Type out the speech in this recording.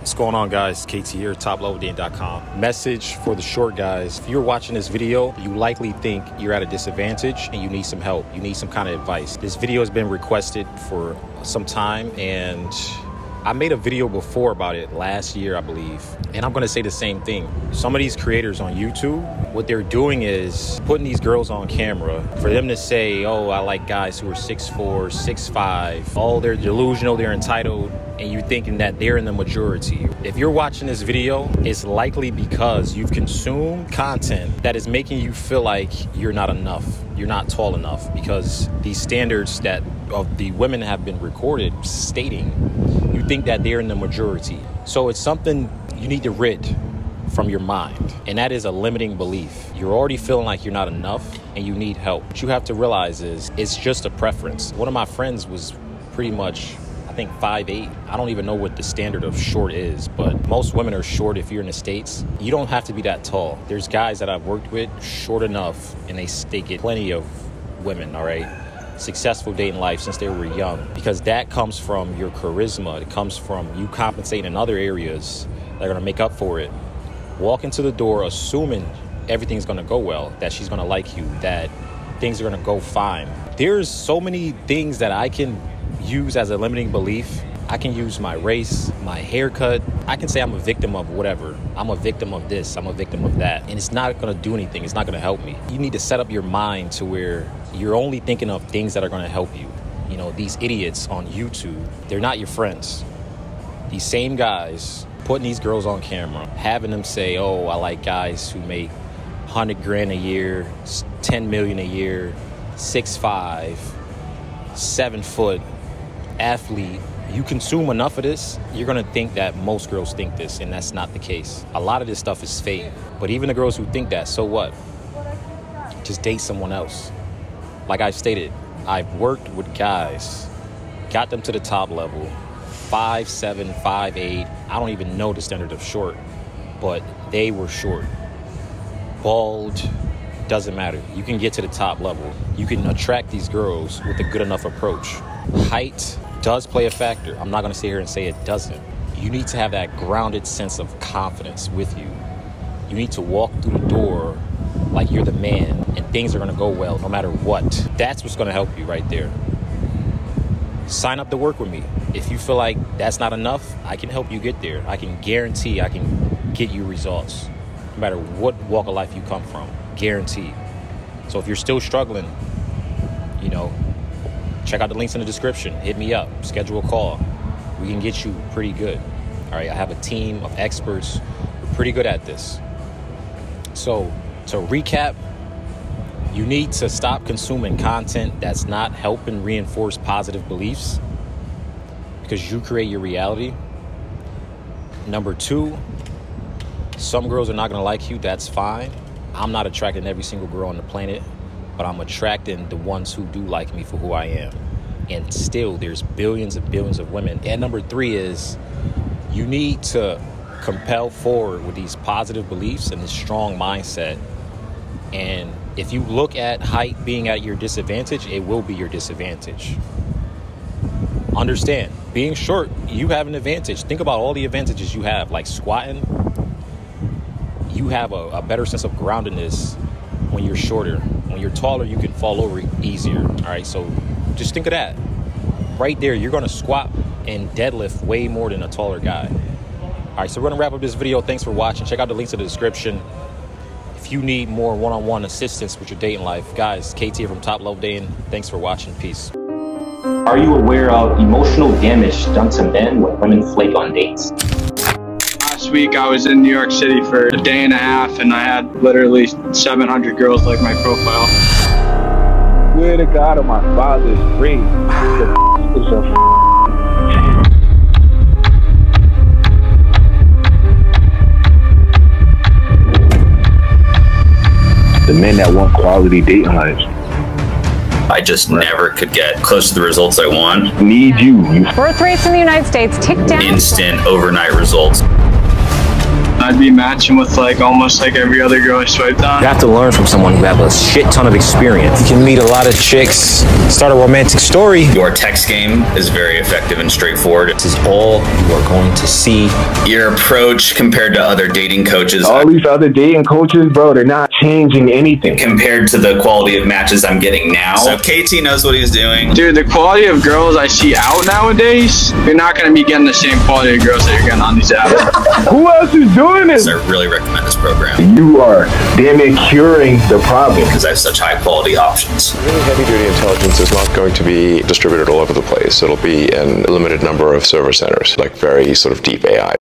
What's going on, guys? KT here, topleveldating.com. Message for the short guys. If you're watching this video, you likely think you're at a disadvantage and you need some help. You need some kind of advice. This video has been requested for some time and I made a video before about it last year, I believe, and I'm gonna say the same thing. Some of these creators on YouTube, what they're doing is putting these girls on camera for them to say, oh, I like guys who are 6'4, 6'5. Oh, they're delusional, they're entitled, and you're thinking that they're in the majority. If you're watching this video, it's likely because you've consumed content that is making you feel like you're not enough, you're not tall enough, because these standards that of the women have been recorded stating you think that they're in the majority. So it's something you need to rid from your mind. And that is a limiting belief. You're already feeling like you're not enough and you need help. What you have to realize is it's just a preference. One of my friends was pretty much I think 5'8. I don't even know what the standard of short is, but most women are short if you're in the States. You don't have to be that tall. There's guys that I've worked with short enough and they, they get plenty of women, all right? Successful dating life since they were young because that comes from your charisma. It comes from you compensating in other areas that are going to make up for it. Walk into the door assuming everything's going to go well, that she's going to like you, that things are going to go fine. There's so many things that I can use as a limiting belief. I can use my race, my haircut. I can say I'm a victim of whatever. I'm a victim of this, I'm a victim of that. And it's not gonna do anything, it's not gonna help me. You need to set up your mind to where you're only thinking of things that are gonna help you. You know, these idiots on YouTube, they're not your friends. These same guys putting these girls on camera, having them say, oh, I like guys who make 100 grand a year, 10 million a year, six five, seven foot, athlete, you consume enough of this, you're gonna think that most girls think this, and that's not the case. A lot of this stuff is fake. But even the girls who think that, so what? Just date someone else. Like I've stated, I've worked with guys, got them to the top level, five seven, five eight. I don't even know the standard of short, but they were short. Bald, doesn't matter. You can get to the top level. You can attract these girls with a good enough approach. Height does play a factor. I'm not going to sit here and say it doesn't. You need to have that grounded sense of confidence with you. You need to walk through the door like you're the man and things are going to go well no matter what. That's what's going to help you right there. Sign up to work with me. If you feel like that's not enough, I can help you get there. I can guarantee I can get you results no matter what walk of life you come from. Guarantee. So if you're still struggling, you know, check out the links in the description. Hit me up, schedule a call. We can get you pretty good. All right, I have a team of experts. We're pretty good at this. So, to recap, you need to stop consuming content that's not helping reinforce positive beliefs because you create your reality. Number two, some girls are not going to like you. That's fine. I'm not attracting every single girl on the planet but I'm attracting the ones who do like me for who I am. And still, there's billions and billions of women. And number three is you need to compel forward with these positive beliefs and this strong mindset. And if you look at height being at your disadvantage, it will be your disadvantage. Understand, being short, you have an advantage. Think about all the advantages you have, like squatting. You have a, a better sense of groundedness when you're shorter when you're taller, you can fall over easier. All right, so just think of that. Right there, you're gonna squat and deadlift way more than a taller guy. All right, so we're gonna wrap up this video. Thanks for watching. Check out the links in the description. If you need more one-on-one assistance with your dating life, guys, KT here from Top Level Dating. Thanks for watching. Peace. Are you aware of emotional damage done to men when women flake on dates? Last week I was in New York City for a day and a half and I had literally 700 girls like my profile. Swear to God on my father's ring. The is a the men that want quality dating lives. I just right. never could get close to the results I want. Need you. Birth rates in the United States tick down. Instant overnight results. I'd be matching with like almost like every other girl I swiped on. You have to learn from someone who have a shit ton of experience. You can meet a lot of chicks, start a romantic story. Your text game is very effective and straightforward. This is all you are going to see. Your approach compared to other dating coaches, All these other dating coaches, bro, they're not changing anything. compared to the quality of matches I'm getting now. So KT knows what he's doing. Dude, the quality of girls I see out nowadays, you're not gonna be getting the same quality of girls that you're getting on these apps. Who else is doing this? I really recommend this program You are damn near curing the problem. because I have such high quality options. Really heavy duty intelligence is not going to be distributed all over the place. It'll be in a limited number of server centers, like very sort of deep AI.